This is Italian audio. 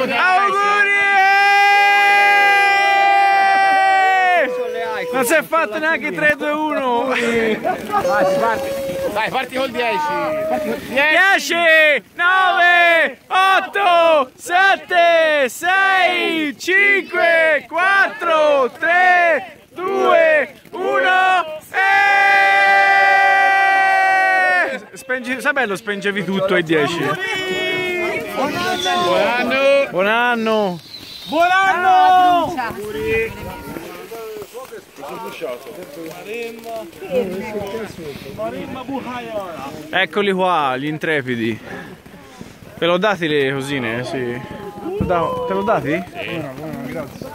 Auguri! Non si è fatto neanche 3, 2, 1. Dai, parti col 10. 10, 9, 8, 7, 6, 5, 4, 3, 2, 1 e... Spengi, sai bello spengevi tutto ai 10. Buon anno! Buon anno! Buon anno! Buhaiola. Eccoli qua, gli intrepidi. Te l'ho dati le cosine? Sì. Te l'ho dati? Buona, buona, grazie.